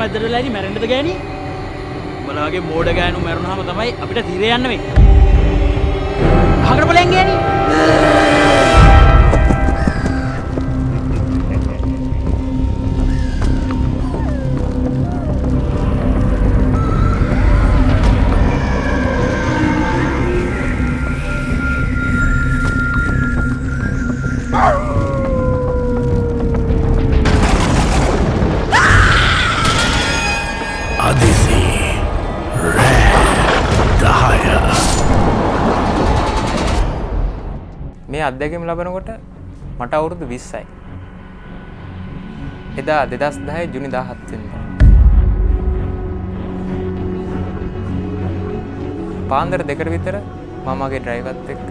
මැදට ලැරි මැරෙන්ටද ගෑනි බලගේ මෝඩ ගෑනු මැරුණහම තමයි අපිට තිරය යන්න වෙයි හකට පොලෙන් මේ අත්දැකීම් ලබනකොට මට අවුරුදු 20යි. එදා 2010 ජුනි 17 වෙනිදා. පාන්දර දෙකට විතර මම මගේ ඩ්‍රයිවර්ත් එක්ක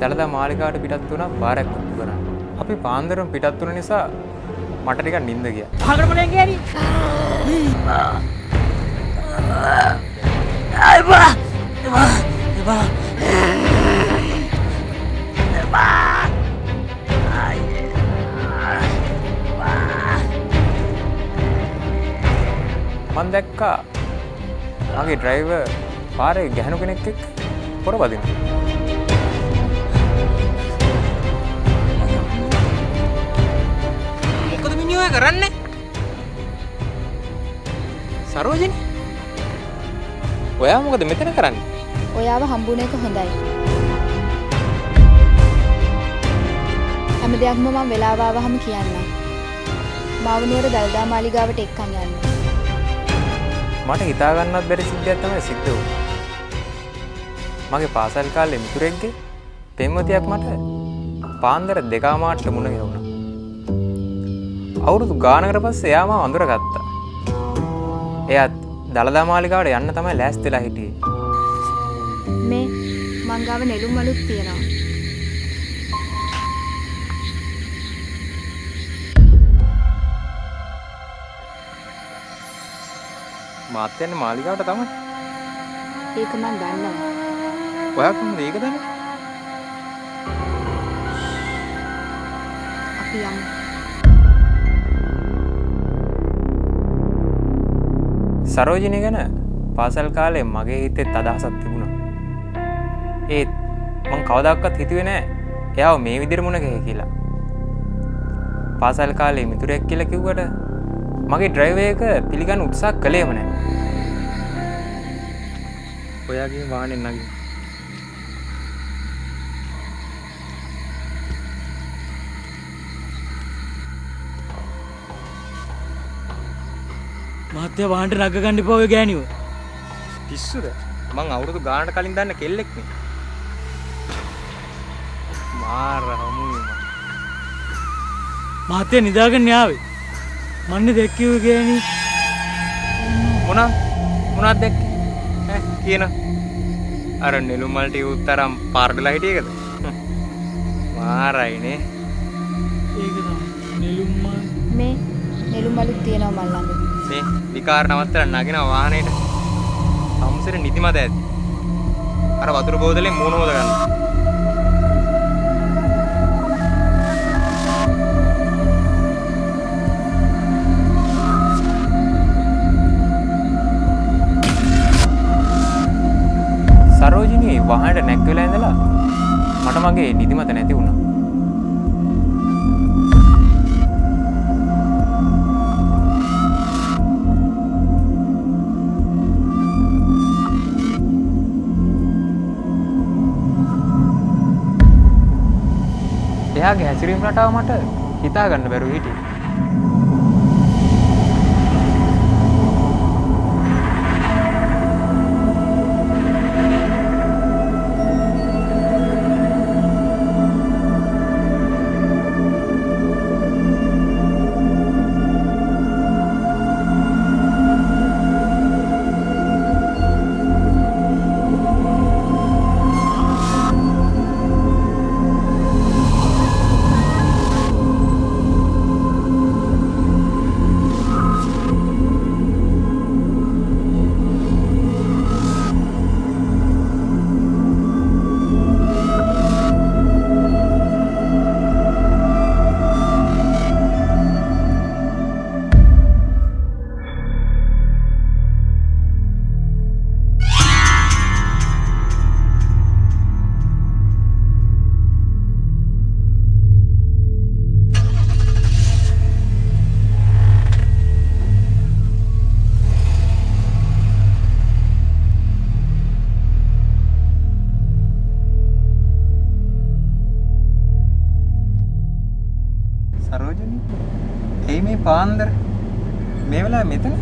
දළදා මාලිගාවට පිටත් වුණා බාරක් ඔප්පු කරන්න. අපි පාන්දරම පිටත් වුණ නිසා මට ටිකක් නිින්ද ගියා. හකට පොලෙන් ගෑනි මම දැක්කා මගේ ඩ්‍රයිවර් පාරේ ගැහණු කෙනෙක් එක්ක පොර බදිනවා. මොකද මිනිහා කරන්නේ? සරෝජනි. ඔයා මොකද මෙතන කරන්නේ? ඔයාව හම්බුන එක හොඳයි. හැම දෙයක්ම මම වෙලාවාවහම කියන්න. මාවනුවර දල්දා මාලිගාවට එක්කන් යන්න. මට හිතාගන්නත් බැරි සිද්ධියක් තමයි සිද්ධ වුණේ. මගේ පාසල් කාලේ මිතුරෙක්ගේ පෙම්වතියක් මට පාන්දර දෙකාමාට්ට මුණ ගැහුණා. අවුරුදු ගානකට පස්සේ එයා මාව අඳුරගත්තා. එයාත් දළදා මාලිගාවට යන්න තමයි ලෑස්තිලා හිටියේ. මේ මංගාව නෙළුම් මලුත් තියෙනවා. මාත් යන්නේ මාලිගාවට තමයි. ඒක මං දන්නවා. ඔයා කොහොමද ඒක දන්නේ? අපි යමු. සරෝජිනය ගැන පාසල් කාලේ මගේ හිතෙත් අදහසක් තිබුණා. ඒත් මං කවදක්වත් හිතුවේ නෑ එයාව මේ විදිහට මුණ ගැහේ කියලා. පාසල් කාලේ මිතුරෙක් කියලා කිව්වට මගේ ඩ්‍රයිවර් එක පිළිගන්න උත්සාහ කළේම නෑ. ඔයාගේ වාහනේ නගින්න. මහත්තය වාන්ට නග ගණ්ඩි පව ගෑනිව පිස්සුද? මං අවුරුදු ගානට කලින් දන්න කෙල්ලෙක් නේ. මාර හමුවේ මං. මහත්තය නිදාගන්න යාවේ මන්න දැක්කිව ගෑනී මොනා මොනත් දැක්ක කියන? අර නෙළුමල්ට උත්තරම් පාර්ඩලා හිටියකද මාරයිනේ. මේ නෙළුම් මලුත් තියෙනවා මල් ළඟ. මේ විකාර නවත්තර නගෙන වාහනයට සම්සර නිතිමත ඇති අර වතුර බෝදලෙන් මූුණ හෝද ගන්න සරෝජනී වහනට නැක්වෙලා ඉඳලා මට මගේ නිදිමත නැති වුණා. එයාගේ හැසිරීම් රටාව මට හිතා ගන්න බැරුව හිටියේ. පාන්දර මේ වෙලා මෙතන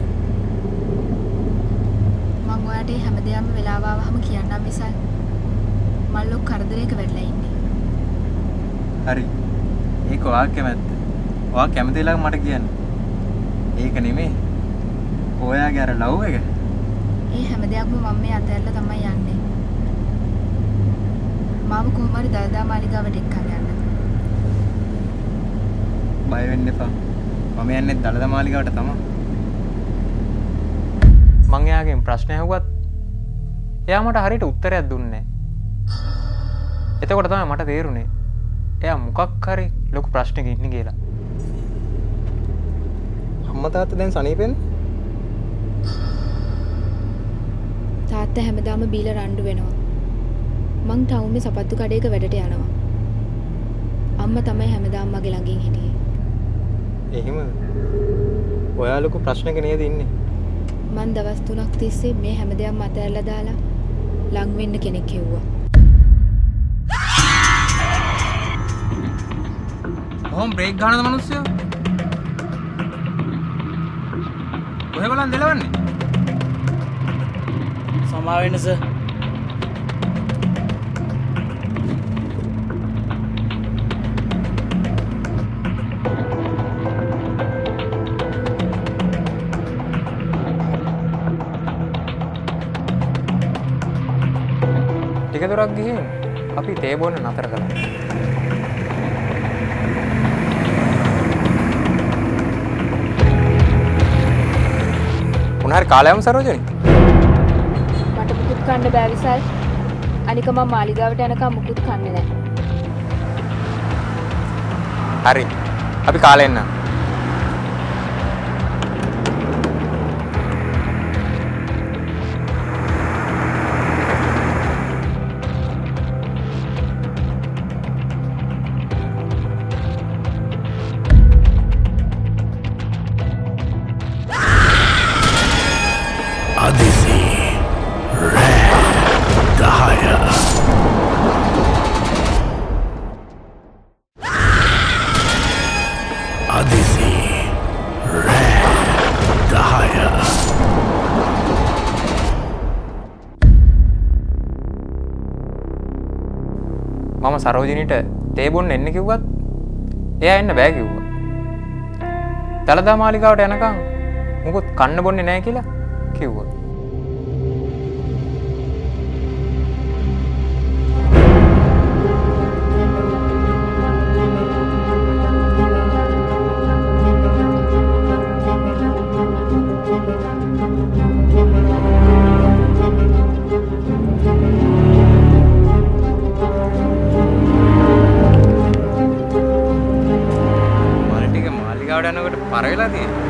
මං ඔයාට හැම දෙයක්ම වෙලාව ආවහම කියන්නම් විසල්. මල්ලොක් කරදරයක වැටලා ඉන්නේ. හරි ඒක ඔයා කැමැත්ත ඔයා කැමති වෙලාවක මට කියන්න ඒක නෙමෙයි ඔයාගේ අර ලව් එක ඒ හැම දෙයක්ම මම මේ අතහැරලා තමයි යන්නේ. මාව කොහොම හරි දල්දා මාලිගාවට එක්කන් යන්න. බය වෙන්න එපා මම යන්නේ දළද මාලිගාවට තමයි මං එයාගෙන් ප්‍රශ්න ඇහුවත් එයා මට හරියට උත්තරයක් දුන්නේ නැහැ. එතකොට තමයි මට තේරුනේ එයා මොකක් හරි ලොකු ප්‍රශ්නයක ඉන්නේ කියලා අම්මා තාත්තා දැන් සනීපෙන්ද තාත්තා හැමදාම බීලා රණ්ඩු වෙනවා. මං ටවුන් සපත්තු කඩේක වැඩට යනවා. අම්මා තමයි හැමදාම මගේ ළඟින් හිටියේ. එහෙම ඔයා ලොකු ප්‍රශ්නක නේද ඉන්නේ? මං දවස් තුනක් තිස්සේ මේ හැම දෙයක්ම අතහැරලා දාලා ලං වෙන්න කෙනෙක් හෙව්වා. ඔහොම බ්‍රේක් ගන්නද මිනිස්සු? කොහෙ බලන් දෙලවන්නේ? සමාවෙන්න සර් ටික දුරක් ගිහින් අපි තේ බොන්න නතර කළා මොනාරි කාලයම සරෝජනි මට මුකුත් කන්න බෑ විසල්. අනික මම මාලිගාවට යනකම් මුකුත් කන්නේ නැහැ. හරි අපි කාලේ එන්න මම සරෝජනීට තේ බොන්න එන්න කිව්වත් එයා එන්න බෑ කිව්වා. දළදා මාලිගාවට යනකම් මුකුත් කන්න බොන්නේ නැහැ කියලා කිව්වා. යනකොට පර වෙලා තියෙනවා.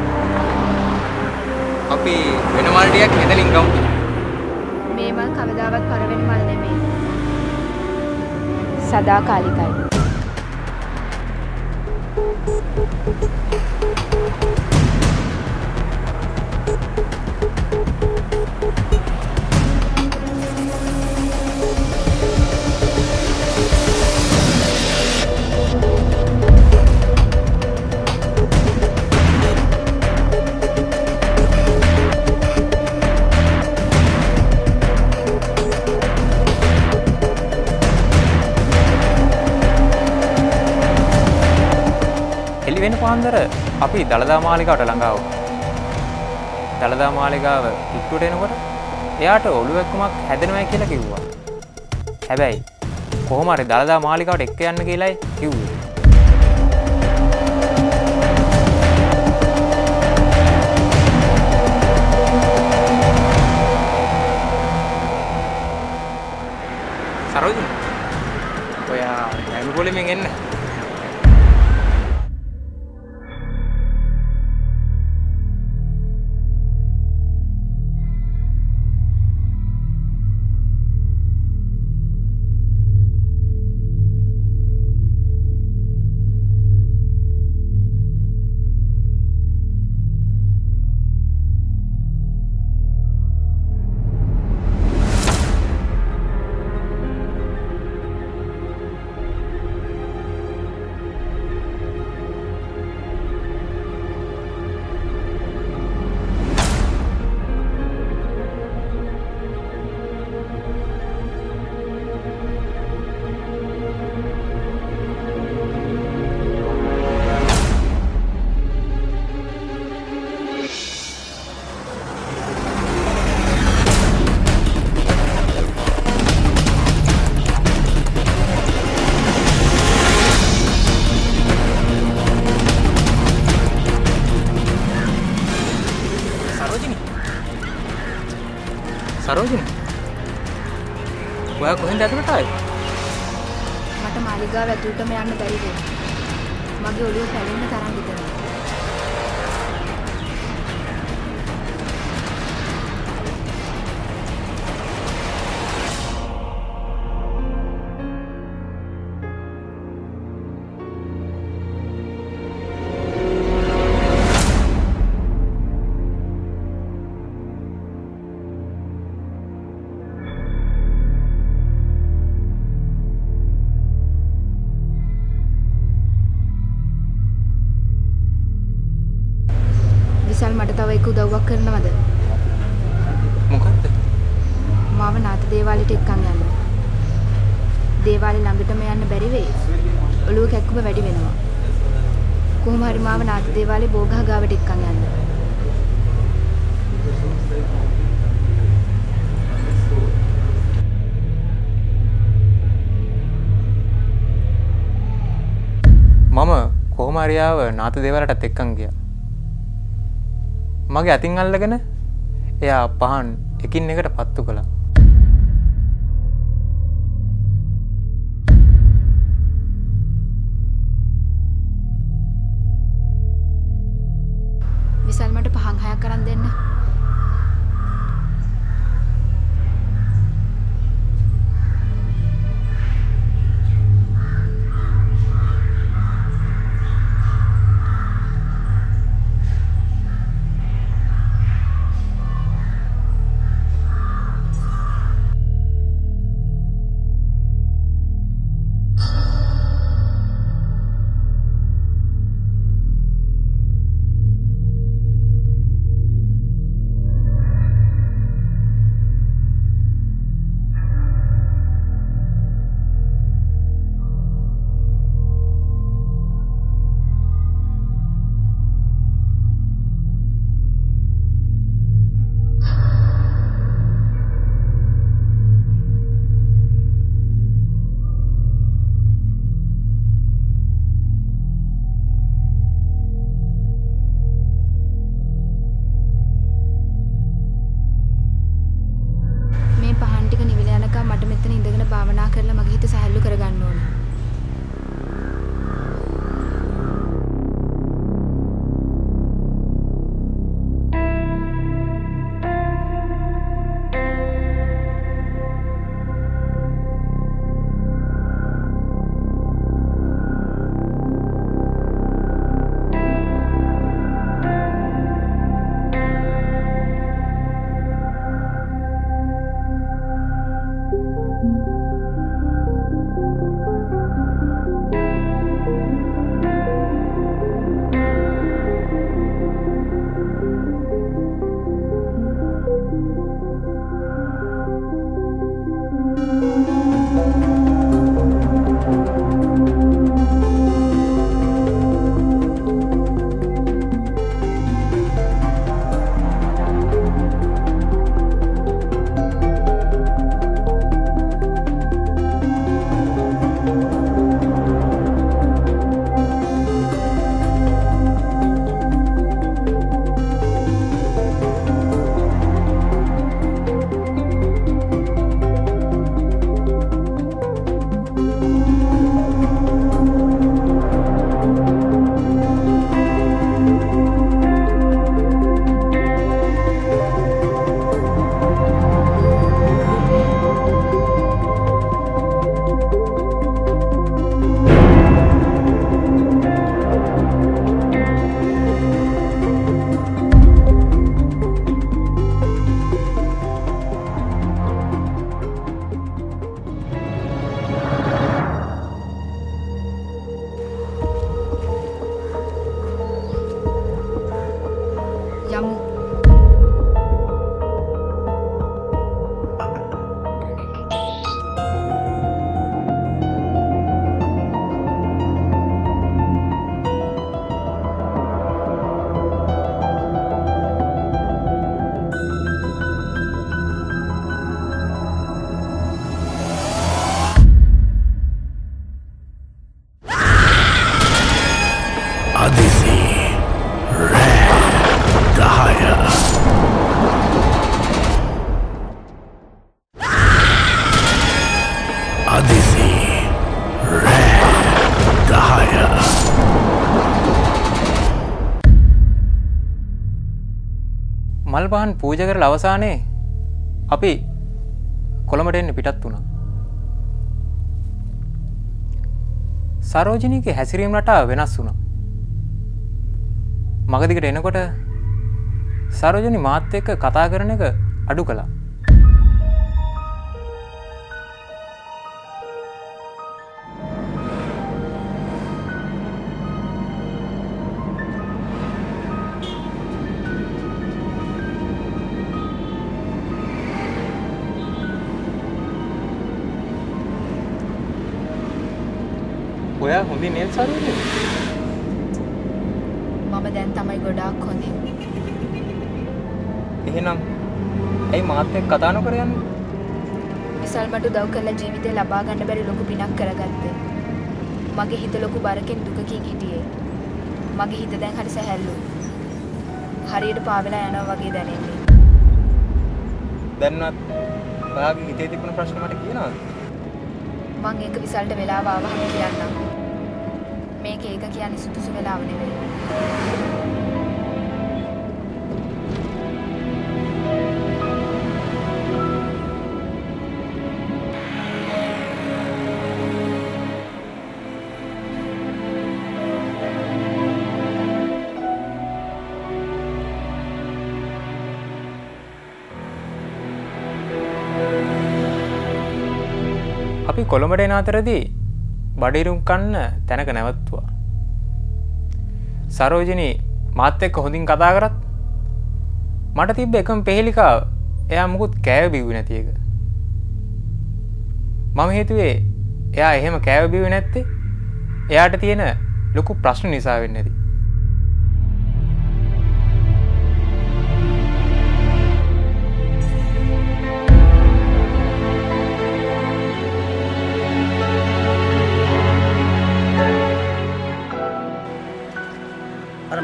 අපි වෙන මල් ටිකක් එතනින් ගමු. මේ මල් කවදාවත් පරවෙන මල් නෙමෙයි. සදාකාලිකයි. පාන්දර අපි දළදා මාලිගාවට ළඟා වුණා. දළදා මාලිගාව ඉක්කුවට එනකොට එයාට ඔළුව එක්කමක් හැදෙනවා කියලා කිව්වා. හැබැයි කොහොම හරි දළදා මාලිගාවට එක්ක යන්න කියලායි කිව්වේ. සරෝජන ඔය කොහෙන්ද ඇතුළට ආවේ මට මාලිගාව ඇතුළටම යන්න බැරි වෙනවා. මගේ ඔළුව පැලෙන්න තරම් හිතෙනවා. මම කොහොමරියාව නාත දෙවලටත් එක්කන් ගිය. මගේ අතින් අල්ලගෙන එයා පහන් එකින් එකට පත්තු කළා. පහන් පූජ කරල අවසානයේ අපි කොළමට එන්න පිටත් වුණා. සරෝජනීගේ හැසිරීම් රටා වෙනස් වුණා. මගදිකට එනකොට සරෝජනි මාත් එක්ක කතා කරන එක අඩු කළා. ඔයා හොඳින් නේද සරෝජනි? මම දැන් තමයි ගොඩාක් හොඳින්. එහෙනම් ඇයි මාත් එක්ක කතා නොකර යන්නේ? විසල් මට උදව් කරලා ජීවිතේ ලබා ගන්න බැරි ලොකු පිනක් කරගත්තේ. මගේ හිත ලොකු බරකින් දුකකින් හිටියේ. මගේ හිත දැන් හරි සැහැල්ලු. හරියට පාවෙලා යනවා වගේ දැනෙන්නේ. දැන්වත් ඔයාගේ හිතේ තිබුණ ප්‍රශ්න මට කියනවද? මං ඒක විසල්ට වෙලාව ආවම කියන්නම්. මේක ඒක කියන්නේ සුදුසු වෙලාව නෙවෙයි. අපි කොළඹට එන අතරදී බඩිරුම් කන්න තැනක නැවත්තුවා. සරෝජනී මාත් එක්ක හොඳින් කතා කරත්? මට තිබ්බ එකම පෙහෙලිකාව එයා මුකුත් කෑව බිව්වේ නැති එක. මම හේතුවේ එයා එහෙම කෑව බිව්වේ නැත්තේ? එයාට තියෙන ලොකු ප්‍රශ්න නිසා වෙන්නේ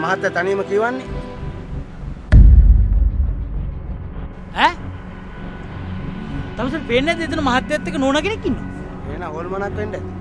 මහත්තයා තනියම කියවන්නේ ඈ? තමසට පේන්නේ නැද්ද? එතන මහත්තයත් එක්ක නෝනා කෙනෙක් ඉන්නවා. එහෙනම් හොල්මනක් වෙන්න ඇති.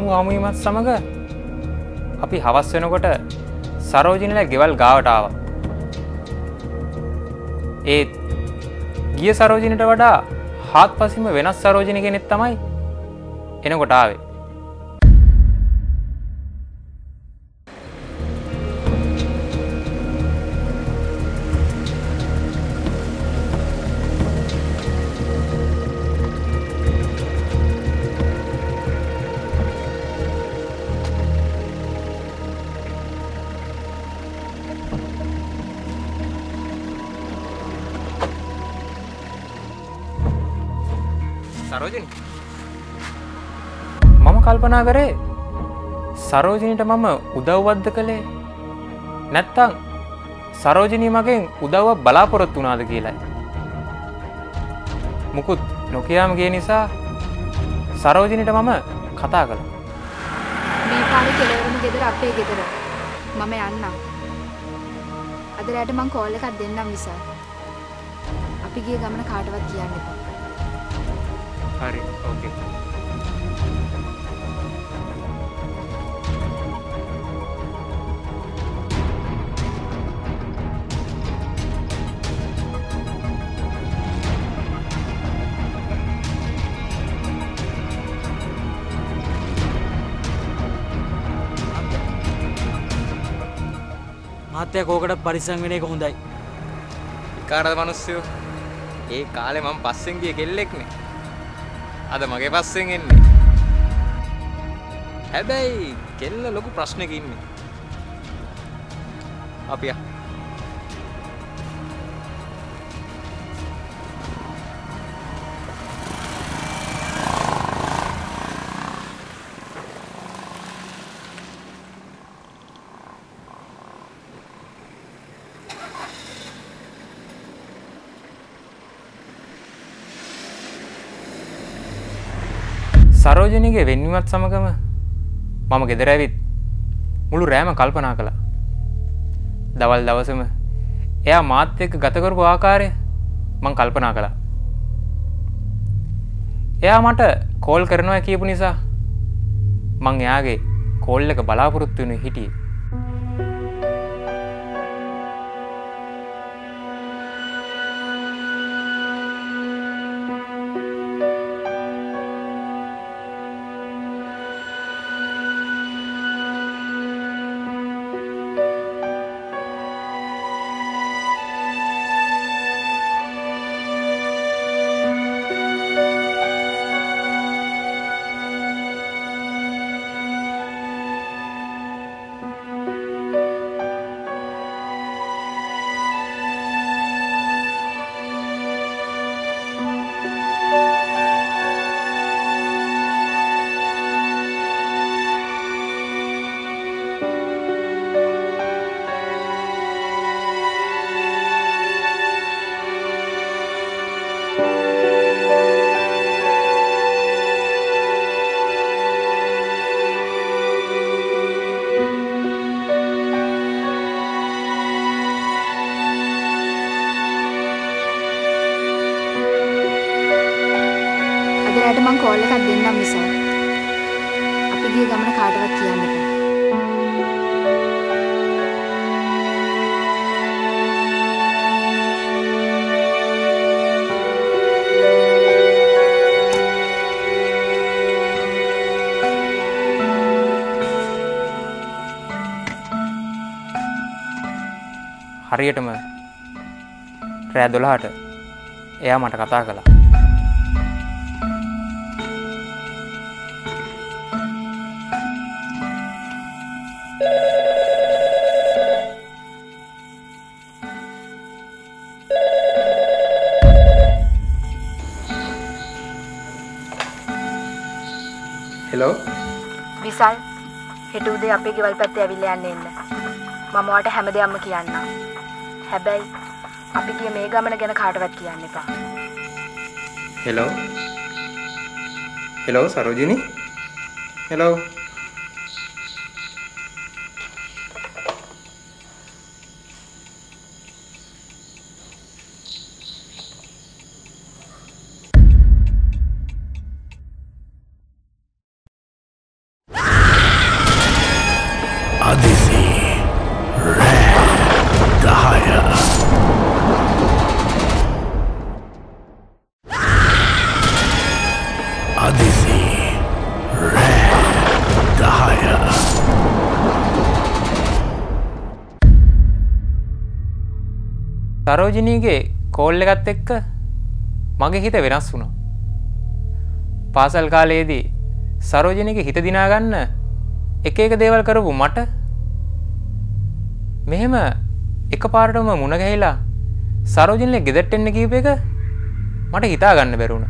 මේ ආමු ආමුවීමත් සමඟ අපි හවස් වෙනකොට සරෝජිනල ගෙවල් ගාවට ආව. ඒත් ගිය සරෝජිනට වඩා හත් පසිම වෙනස් සරෝජනි කෙනෙත් තමයි එනකොට කල්පනා කරේ සරෝජනිට මම උදව්වද්ද කළේ නැත්තං සරෝජනී මගෙන් උදව්ව බලාපොරොත්තු වනාද කියලයි මුකුත් නොකයාම ගේ නිසා සරෝජනිට මම කතා කළ මේ පාරේ කෙලවරම ගෙදර අපේ ගෙදර. මම යන්නම්. අද රැට මං කෝල් එකක් දෙන්නම් විසල්. අපි ගිය ගමන කාටවත් කියන්න. හරි ඕකේ මහත්තයා කෝකට පරිස්සම් වෙන එක හොඳයි. කාරද මනුස්සයෝ ඒ කාලෙ මම පස්සෙන් ගිය කෙල්ලෙක්නේ. අද මගේ පස්සෙන් එන්නේ. හැබැයි කෙල්ල ලොකු ප්‍රශ්නක ඉන්නේ. අපිය සරෝජනගේ වෙන්නිමත් සමගම මම ගෙදර ඇවිත් මුළු රෑම කල්පනා කළා. දවල් දවසම එයා මාත් එක්ක ගතකරපු ආකාරය මං කල්පනා කළා. එයා මට කෝල් කරනවා කියපු නිසා මං එයාගේ කෝල් එක බලාපොරොත්තු වෙන හිටියේ. හරියටම රෑ දොළහට එයා මට කතා කළා. හෙලෝ විසල් හෙට උදේ අපේ ගෙවල් පැත්තේ ඇවිල්ලා යන්න එන්න. මම ඔයාට හැමදේම කියන්නම්. හැබැයි අපි ගිය මේ ගමන ගැන කාටවත් කියන්න එපා. හෙලෝ හෙලෝ සරෝජිනි හෙලෝ සරෝජනීගේ කෝල් එකත් එක්ක මගේ හිත වෙනස් වුණා. පාසල් කාලයේදී සරෝජනීගේ හිත දිනාගන්න එක එක දේවල් කරපු මට මෙහෙම එක පාරටම මුණ ගැහිලා සරෝජනීගේ ගෙදරට එන්න කීප එක මට හිතා ගන්න බැරුණ.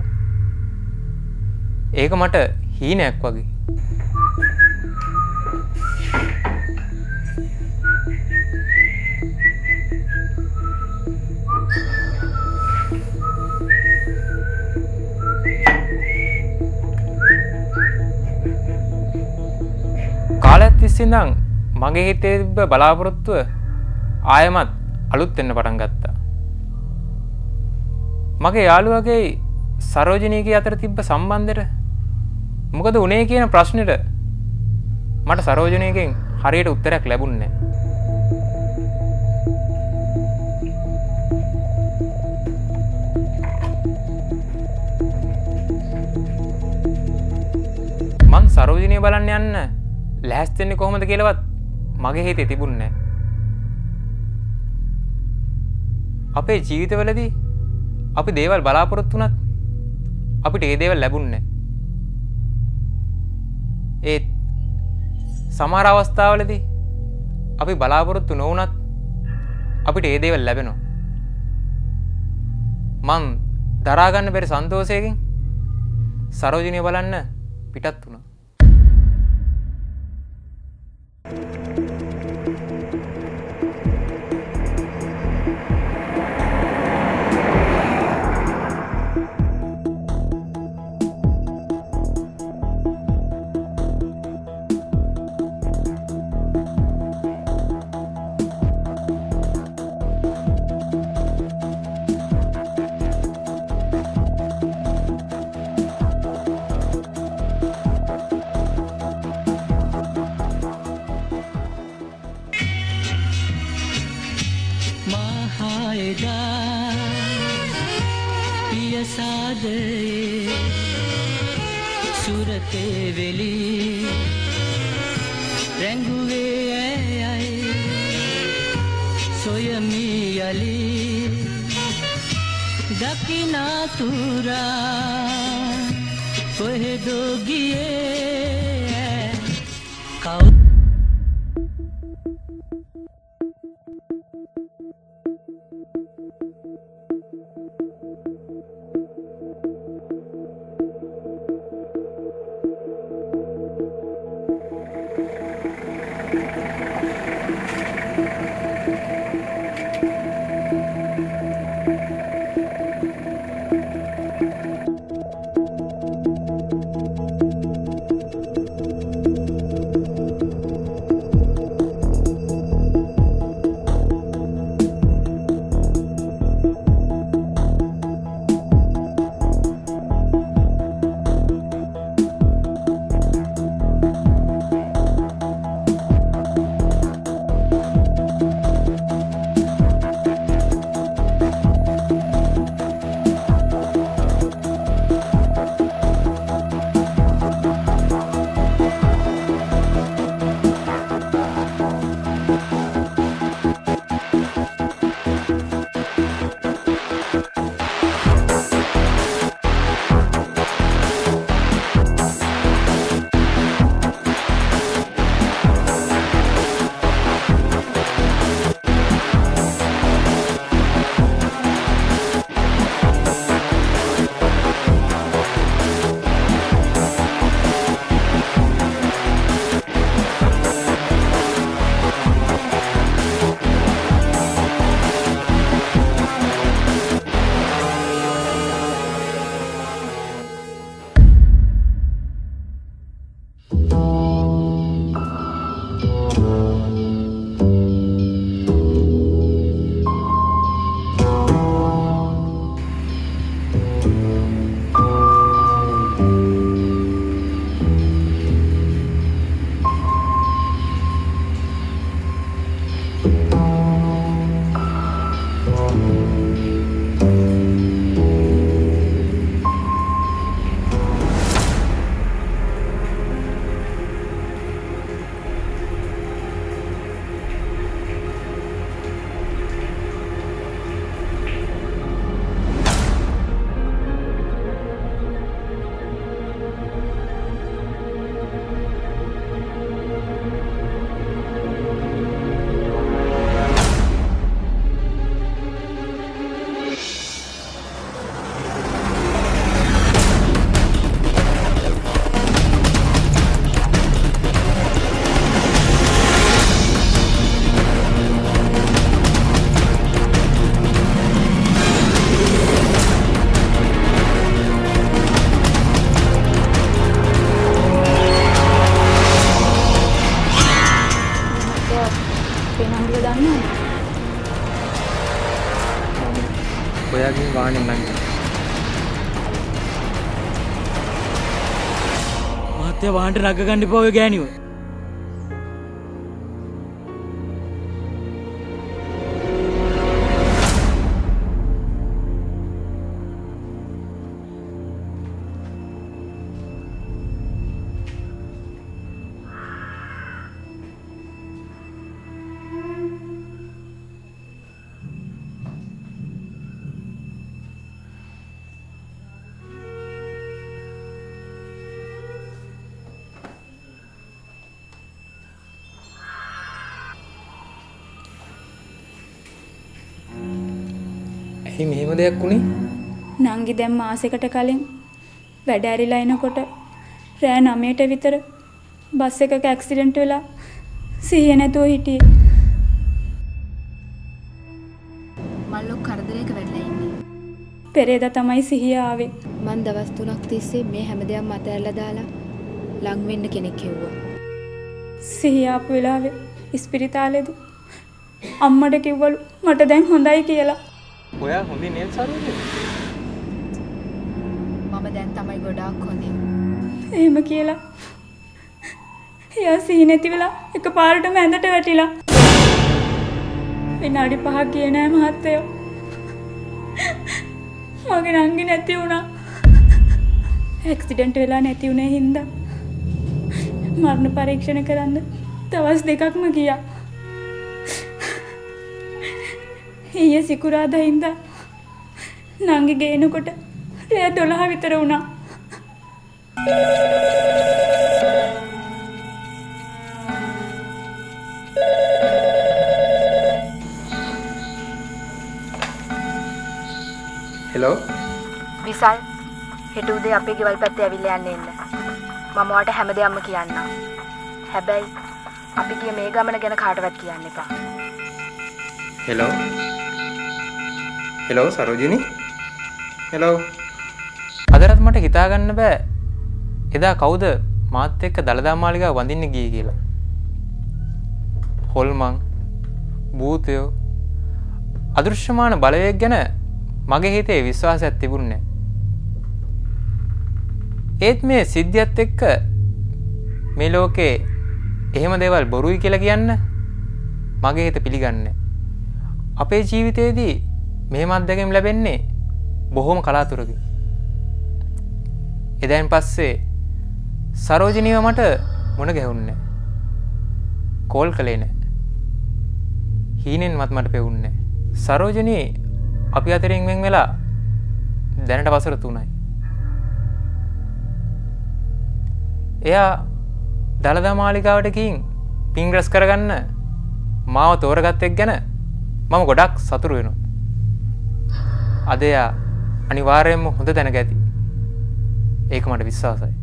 ඒක මට හීනයක් වගේ. කාලයක් තිස්සිඳං මගේ හිතේ තිබ්බ බලාපොරොත්තුව ආයමත් අලුත් වෙන්න පටන් ගත්තා. මගේ යාළුවගේ සරෝජනීගේ අතර තිබ්බ සම්බන්ධයට මොකද උනේ කියන ප්‍රශ්නෙට මට සරෝජනයගෙන් හරියට උත්තරයක් ලැබුන්නේ. මං සරෝජනය බලන්න යන්න ලැහැස්තෙන්නේ කොහොමද කියලවත් මගේ හිතේ තිබුන්නේ. අපේ ජීවිතවලදී අපි දේවල් බලාපොරොත්තුනත් අපිට ඒ දේවල් ලැබුන්නේ. ඒත් සමහර අවස්ථාවලදී අපි බලාපොරොත්තු නොවනත් අපිට ඒ දේවල් ලැබෙනවා මං දරාගන්න බැරි සන්තෝසයකින් සරෝජනය බලන්න පිටත් වුණා සොයමි යලි. දකිනාතුරා කොහෙදෝගියේ වාන්ට රග ගණ්ඩිපෝව ගෑනිව ඇයි මෙහෙම දෙයක් වුණේ නංගි දැම් මාසෙකට කලින් වැඩ ඇරිලා එනකොට රෑ නමයට විතර බස් එකක ඇක්සිඩෙන්ට් වෙලා සිහිය නැතුව හිටියේ මල්ලෝ කරදරයක වැටලා ඉන්නේ. පෙරේද තමයි සිහිය ආවේ මං දවස් තුනක් තිස්සේ මේ හැම දෙයක් මත ඇරලා දාලා ලං වෙන්න කෙනෙක් හෙව්වා. සිහිය ආපු වෙලාවේ ඉස්පිරිතාලෙදි අම්මට කිව්වලු මට දැන් හොඳයි කියලා ඔයා හොඳින් නේද සරෝජනී මම දැන් තමයි ගොඩාක් හොඳින්. එහෙම කියලා. එයා සිහි නැති වෙලා එක පාරටම ඇඳට වැටිලා. විනාඩි පහක් ගියේ නෑ මහත්තයෝ. මගේ නංගි නැති වුණා. ඇක්සිඩන්ට් වෙලා නැති වුණේ හින්දා. මරණ පරීක්ෂණ කරන්න දවස් දෙකක්ම ගියා ඊයේ සිකුරාදා හින්දා නංගි ගේනකොට රෑ 12 විතර වුණා හෙලෝ විසල් හෙට උදේ අපේ ගෙවල් පැත්තේ ඇවිල්ලා යන්න එන්න. මම ඔයාට හැම දෙයක්ම කියන්නම්. හැබැයි අපි ගිය මේ ගමන ගැන කාටවත් කියන්න එපා. හෙලෝ හෙලෝ සරෝජනී හෙලෝ අදරත් මට හිතාගන්න බෑ. එදා කවුද මාත් එක්ක දළදා මාලිගාව වඳින්න ගියේ කියලා? හොල්මන් භූතයෝ. අදෘශ්‍යමාන බලවේග ගැන මගේ හිතේ විශ්වාසයක් තිබුණේ ඒත් මේ සිද්ධියත් එක්ක මේ ලෝකේ එහෙම දේවල් බොරුයි කියලා කියන්න මගේ හිත පිළිගන්නේ. අපේ ජීවිතයේදී මෙහෙම අත්දැකීම් ලැබෙන්නේ බොහොම කලාතුරකින්. එදයින් පස්සේ සරෝජනීව මට මුණ ගැහුන්නේ. කෝල් කළේ නෑ. හීනෙන් මත් මට පෙවුන්නේ. සරෝජනී අපි අතරින් වෙන් වෙලා දැනට වසර තුනයි. එයා දළදා මාලිකාවටකින් පිංග්‍රස් කරගන්න මාව තෝරගත්තෙක් ගැන මම ගොඩක් සතුරු වෙනවා. අද එයා අනිවාර්යයෙන්ම හොඳ තැනක ඇති. ඒක මට විශ්වාසයි.